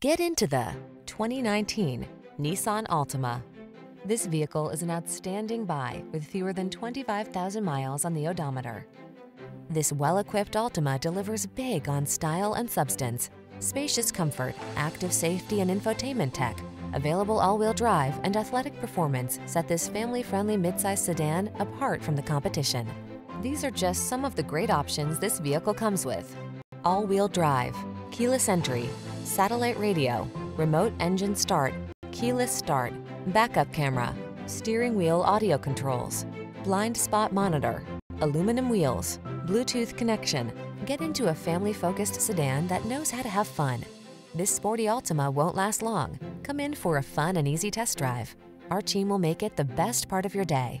Get into the 2019 Nissan Altima. This vehicle is an outstanding buy with fewer than 25,000 miles on the odometer. This well-equipped Altima delivers big on style and substance. Spacious comfort, active safety and infotainment tech, available all-wheel drive and athletic performance set this family-friendly midsize sedan apart from the competition. These are just some of the great options this vehicle comes with. All-wheel drive, keyless entry, satellite radio, remote engine start, keyless start, backup camera, steering wheel audio controls, blind spot monitor, aluminum wheels, Bluetooth connection. Get into a family-focused sedan that knows how to have fun. This sporty Altima won't last long. Come in for a fun and easy test drive. Our team will make it the best part of your day.